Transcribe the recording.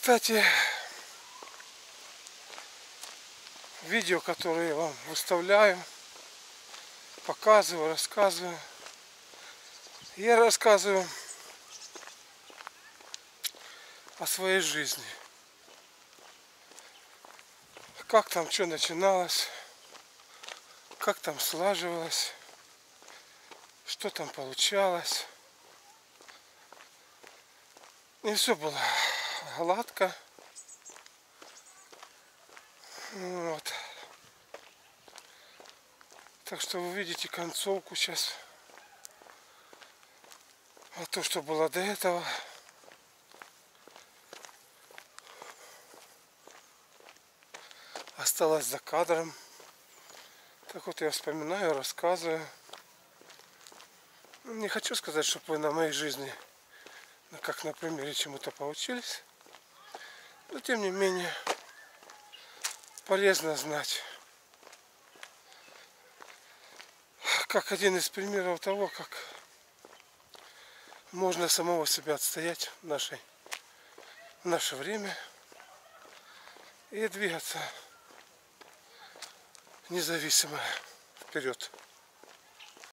Кстати, видео, которые я вам выставляю, показываю, рассказываю, я рассказываю о своей жизни. Как там что начиналось, как там слаживалось, что там получалось. Не все было гладко. Вот. Так что вы видите концовку сейчас. А то, что было до этого. Осталось за кадром. Так вот я вспоминаю, рассказываю. Не хочу сказать, чтобы вы на моей жизни, как на примере, чему-то поучились. Но тем не менее, полезно знать. Как один из примеров того, как можно самого себя отстоять в, нашей, в наше время и двигаться независимо вперед.